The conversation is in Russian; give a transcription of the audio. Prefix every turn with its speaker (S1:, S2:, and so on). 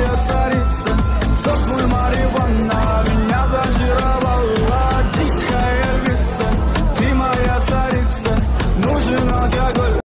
S1: моя царица, сок мой мариванна, меня зажировала дикая львица. Ты моя царица, нужен алкоголь.